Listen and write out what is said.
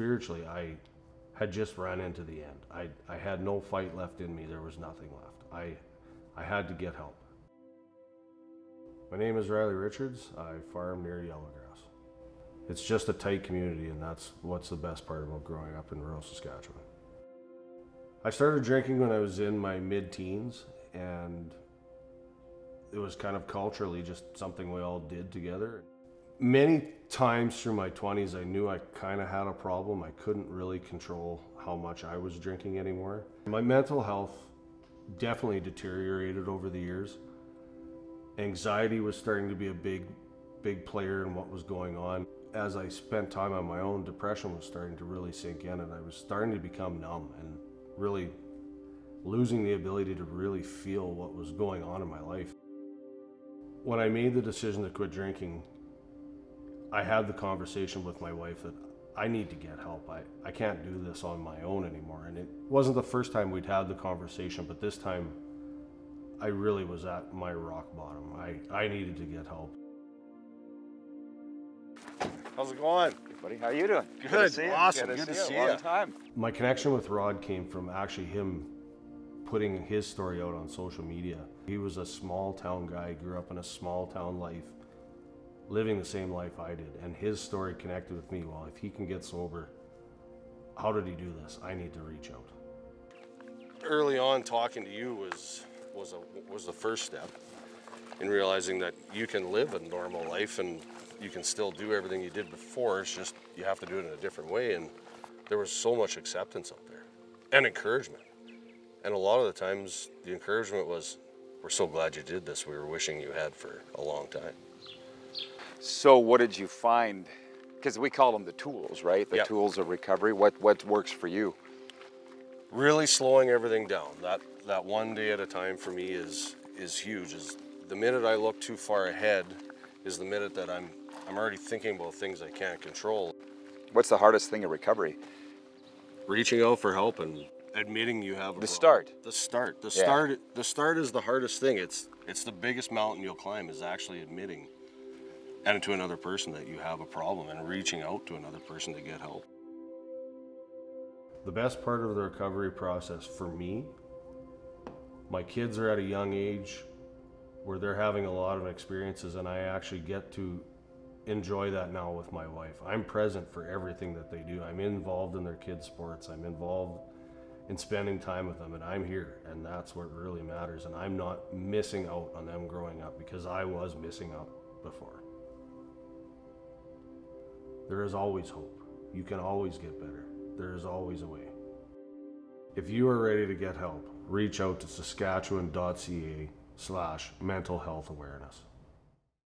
spiritually, I had just run into the end. I, I had no fight left in me. There was nothing left. I, I had to get help. My name is Ryley Richards. I farm near Yellowgrass. It's just a tight community, and that's what's the best part about growing up in rural Saskatchewan. I started drinking when I was in my mid teens, and it was kind of culturally just something we all did together. Many times through my 20s, I knew I kind of had a problem. I couldn't really control how much I was drinking anymore. My mental health definitely deteriorated over the years. Anxiety was starting to be a big, big player in what was going on. As I spent time on my own, depression was starting to really sink in, and I was starting to become numb and really losing the ability to really feel what was going on in my life. When I made the decision to quit drinking, I had the conversation with my wife that I need to get help. I, I can't do this on my own anymore. And it wasn't the first time we'd had the conversation, but this time I really was at my rock bottom. I, I needed to get help. How's it going? Buddy, how are you doing? Good, to see you. awesome, good to see you. Long time. My connection with Rod came from actually him putting his story out on social media. He was a small town guy, grew up in a small town life, living the same life I did, and his story connected with me. Well, if he can get sober, how did he do this? I need to reach out. Early on, talking to you was was a was the first step in realizing that you can live a normal life and you can still do everything you did before. It's just you have to do it in a different way. And there was so much acceptance out there and encouragement. And a lot of the times, the encouragement was, "We're so glad you did this. We were wishing you had for a long time." So, what did you find? Because we call them the tools, right? The Yep. tools of recovery. What what works for you? really slowing everything down. That that one day at a time for me is is huge. Is the minute I look too far ahead is the minute that I'm I'm already thinking about things I can't control. What's the hardest thing in recovery? Reaching out for help and admitting you have a The problem. start. The start. The Yeah. start. The start is the hardest thing. It's it's the biggest mountain you'll climb is actually admitting and to another person that you have a problem and reaching out to another person to get help. The best part of the recovery process for me, my kids are at a young age where they're having a lot of experiences and I actually get to enjoy that now with my wife. I'm present for everything that they do. I'm involved in their kids' sports. I'm involved in spending time with them and I'm here and that's what really matters and I'm not missing out on them growing up because I was missing out before. There is always hope. You can always get better. There is always a way. If you are ready to get help, reach out to saskatchewan.ca slash mental health awareness.